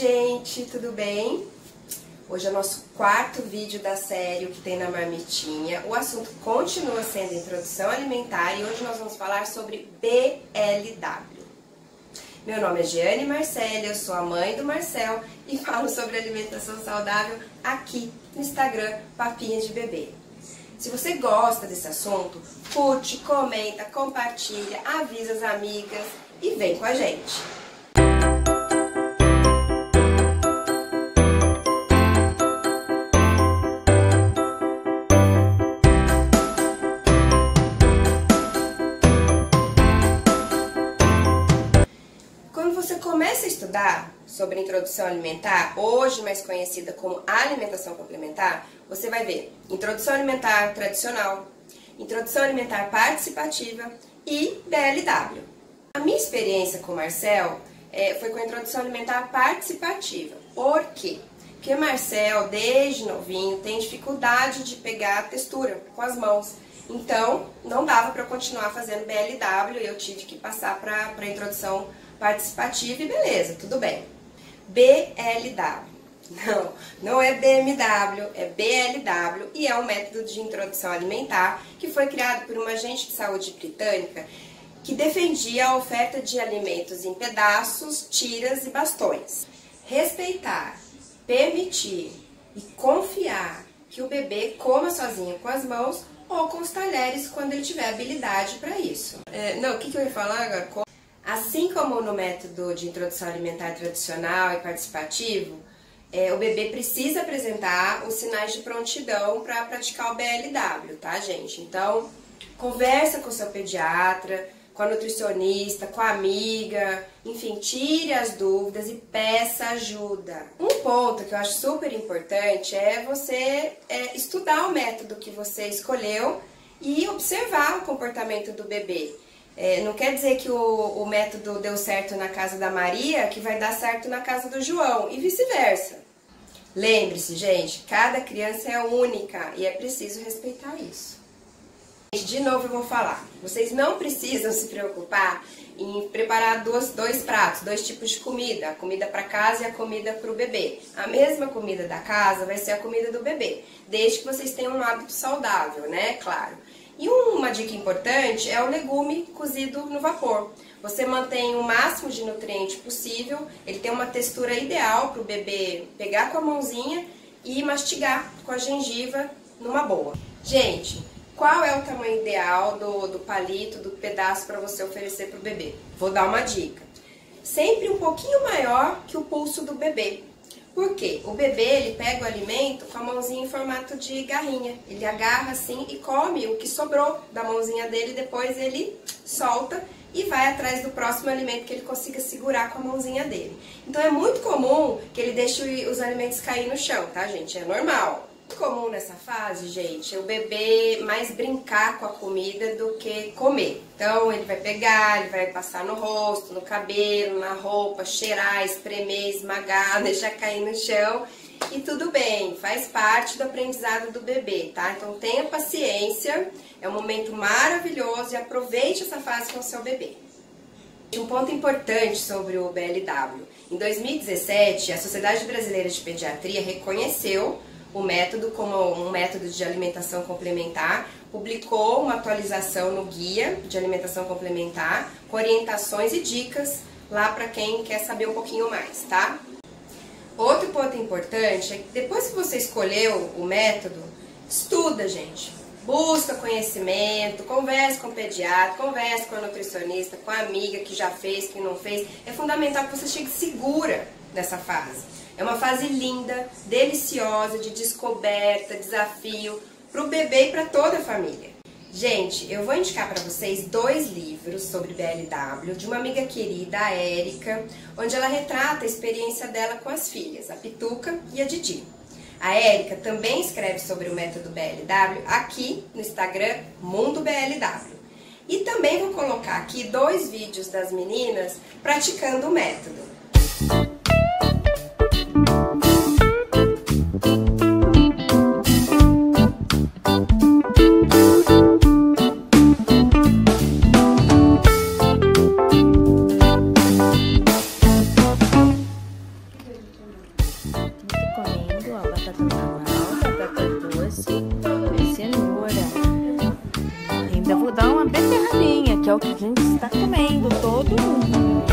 gente, tudo bem? Hoje é o nosso quarto vídeo da série O que tem na marmitinha. O assunto continua sendo introdução alimentar e hoje nós vamos falar sobre BLW. Meu nome é Giane Marcela, eu sou a mãe do Marcel e falo sobre alimentação saudável aqui no Instagram Papinha de Bebê. Se você gosta desse assunto, curte, comenta, compartilha, avisa as amigas e vem com a gente. Estudar sobre introdução alimentar, hoje mais conhecida como alimentação complementar, você vai ver introdução alimentar tradicional, introdução alimentar participativa e BLW. A minha experiência com o Marcel é, foi com a introdução alimentar participativa. Por quê? Porque Marcel, desde novinho, tem dificuldade de pegar a textura com as mãos. Então, não dava para continuar fazendo BLW e eu tive que passar para a introdução participativa e beleza, tudo bem. BLW. Não, não é BMW, é BLW e é um método de introdução alimentar que foi criado por uma agente de saúde britânica que defendia a oferta de alimentos em pedaços, tiras e bastões. Respeitar, permitir e confiar que o bebê coma sozinho com as mãos ou com os talheres quando ele tiver habilidade para isso. É, não, o que, que eu ia falar agora? Assim como no método de introdução alimentar tradicional e participativo, é, o bebê precisa apresentar os sinais de prontidão para praticar o BLW, tá, gente? Então, conversa com seu pediatra, com a nutricionista, com a amiga, enfim, tire as dúvidas e peça ajuda. Um ponto que eu acho super importante é você é, estudar o método que você escolheu e observar o comportamento do bebê. É, não quer dizer que o, o método deu certo na casa da Maria que vai dar certo na casa do João e vice-versa. Lembre-se, gente, cada criança é única e é preciso respeitar isso. De novo eu vou falar, vocês não precisam se preocupar em preparar dois, dois pratos, dois tipos de comida, a comida para casa e a comida para o bebê. A mesma comida da casa vai ser a comida do bebê, desde que vocês tenham um hábito saudável, né? Claro. E uma dica importante é o legume cozido no vapor. Você mantém o máximo de nutriente possível, ele tem uma textura ideal para o bebê pegar com a mãozinha e mastigar com a gengiva numa boa. Gente, qual é o tamanho ideal do, do palito, do pedaço para você oferecer para o bebê? Vou dar uma dica. Sempre um pouquinho maior que o pulso do bebê. Por quê? O bebê ele pega o alimento com a mãozinha em formato de garrinha. Ele agarra assim e come o que sobrou da mãozinha dele, depois ele solta e vai atrás do próximo alimento que ele consiga segurar com a mãozinha dele. Então é muito comum que ele deixe os alimentos cair no chão, tá, gente? É normal comum nessa fase, gente, é o bebê mais brincar com a comida do que comer. Então ele vai pegar, ele vai passar no rosto, no cabelo, na roupa, cheirar, espremer, esmagar, deixar cair no chão e tudo bem, faz parte do aprendizado do bebê, tá? Então tenha paciência, é um momento maravilhoso e aproveite essa fase com o seu bebê. Um ponto importante sobre o BLW. Em 2017, a Sociedade Brasileira de Pediatria reconheceu o método como um método de alimentação complementar, publicou uma atualização no guia de alimentação complementar com orientações e dicas lá para quem quer saber um pouquinho mais, tá? Outro ponto importante é que depois que você escolheu o método, estuda, gente. Busca conhecimento, converse com o pediatra, converse com a nutricionista, com a amiga que já fez, que não fez. É fundamental que você chegue segura dessa fase. É uma fase linda, deliciosa, de descoberta, desafio para o bebê e para toda a família. Gente, eu vou indicar para vocês dois livros sobre BLW de uma amiga querida, a Érica, onde ela retrata a experiência dela com as filhas, a Pituca e a Didi. A Érica também escreve sobre o método BLW aqui no Instagram Mundo BLW. E também vou colocar aqui dois vídeos das meninas praticando o método. Batata normal, batata doce e cenoura. Ainda vou dar uma beterrabinha, que é o que a gente está comendo, todo mundo.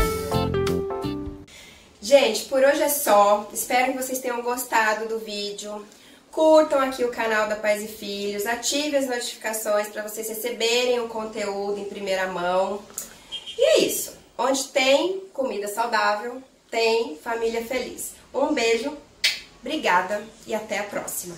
Gente, por hoje é só. Espero que vocês tenham gostado do vídeo. Curtam aqui o canal da Pais e Filhos, ativem as notificações para vocês receberem o conteúdo em primeira mão. E é isso. Onde tem comida saudável, tem família feliz. Um beijo, obrigada e até a próxima.